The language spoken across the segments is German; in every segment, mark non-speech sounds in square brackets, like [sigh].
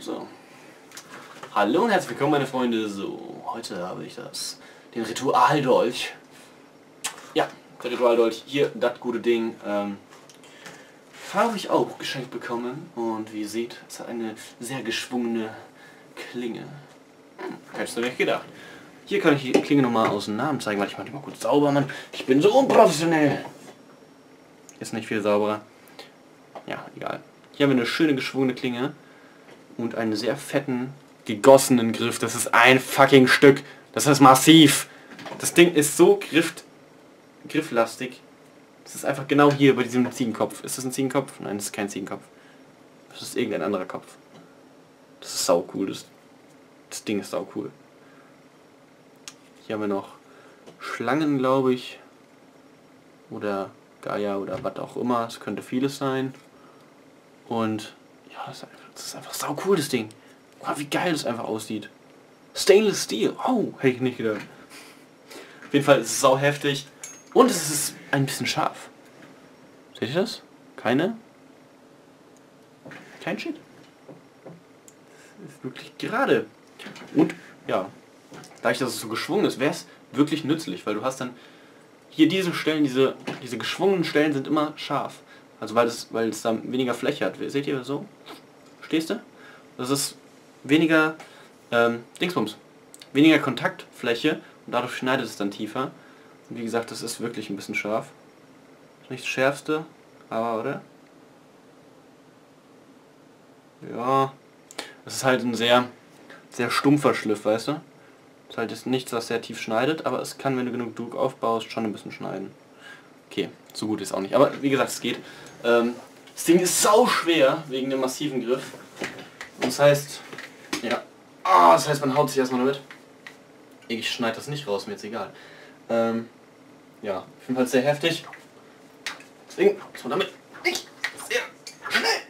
So. Hallo und herzlich willkommen meine Freunde. So, heute habe ich das, den Ritualdolch. Ja, der Ritualdolch, hier, das gute Ding. Ähm, habe ich auch geschenkt bekommen und wie ihr seht, es hat eine sehr geschwungene Klinge. Hm, hättest du nicht gedacht. Hier kann ich die Klinge nochmal aus dem Namen zeigen, weil ich mache die mal kurz sauber, Mann. Ich bin so unprofessionell. Ist nicht viel sauberer. Ja, egal. Hier haben wir eine schöne geschwungene Klinge und einen sehr fetten, gegossenen Griff. Das ist ein fucking Stück. Das ist massiv. Das Ding ist so griff, grifflastig. Das ist einfach genau hier bei diesem Ziegenkopf. Ist das ein Ziegenkopf? Nein, das ist kein Ziegenkopf. Das ist irgendein anderer Kopf. Das ist sau cool. Das, das Ding ist sau cool. Hier haben wir noch Schlangen, glaube ich. Oder Geier oder was auch immer. Es könnte vieles sein. Und ja, ist einfach, das ist einfach sau cool, das Ding. Wow, wie geil das einfach aussieht. Stainless Steel. Oh, hätte ich nicht gedacht. Auf jeden Fall ist es sau heftig. Und es ist ein bisschen scharf. Seht ihr das? Keine? Kein Shit. ist wirklich gerade. Und ja, dadurch, dass es so geschwungen ist, wäre es wirklich nützlich, weil du hast dann hier diese Stellen, diese, diese geschwungenen Stellen sind immer scharf. Also weil es, weil es da weniger Fläche hat. Seht ihr so? Stehst du? Das ist weniger ähm, Dingsbums. Weniger Kontaktfläche und dadurch schneidet es dann tiefer. Und wie gesagt, das ist wirklich ein bisschen scharf. Nicht das schärfste, aber oder? Ja. Es ist halt ein sehr, sehr stumpfer Schliff, weißt du? Ist halt jetzt nichts, was sehr tief schneidet, aber es kann, wenn du genug Druck aufbaust, schon ein bisschen schneiden. Okay, so gut ist auch nicht. Aber wie gesagt, es geht. Ähm, das Ding ist sau schwer wegen dem massiven Griff. Und das heißt, ja, ah, das heißt, man haut sich erstmal damit. Ich schneide das nicht raus, mir jetzt egal. Ähm, ja, auf jeden Fall sehr heftig. Deswegen muss man damit nicht sehr schnell.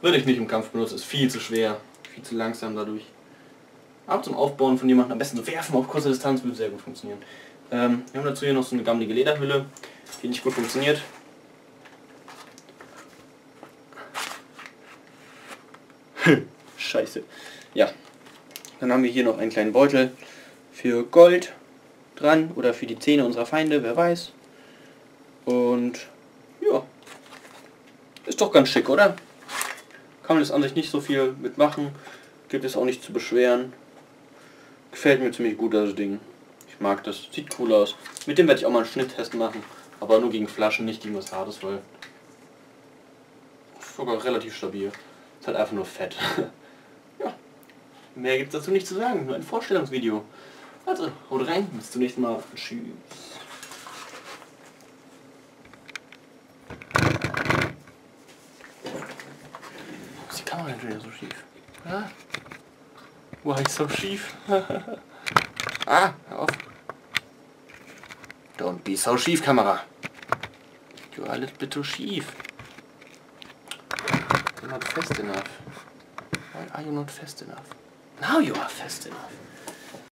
Würde ich nicht im Kampf benutzen, ist viel zu schwer, viel zu langsam dadurch. Aber zum Aufbauen von jemandem am besten so werfen auf kurze Distanz würde sehr gut funktionieren. Ähm, wir haben dazu hier noch so eine gammelige Lederhülle, die nicht gut funktioniert. [laughs] Scheiße. Ja. Dann haben wir hier noch einen kleinen Beutel für Gold dran oder für die Zähne unserer Feinde, wer weiß. Und ja. Ist doch ganz schick, oder? Kann man jetzt an sich nicht so viel mitmachen. Gibt es auch nicht zu beschweren. Gefällt mir ziemlich gut das Ding. Ich mag das. Sieht cool aus. Mit dem werde ich auch mal einen Schnitttest machen. Aber nur gegen Flaschen, nicht gegen was Hartes, weil... Sogar relativ stabil. Ist halt einfach nur fett. [laughs] ja. Mehr gibt es dazu nicht zu sagen. Nur ein Vorstellungsvideo. Also, haut rein. Bis zum nächsten Mal. Tschüss. Die Kamera wieder so schief? Ja? Why so schief? [laughs] ah, hör auf. Don't be so schief, Kamera. You are a little bit too schief. You're not fast enough. Why are you not fast enough? Now you are fast enough.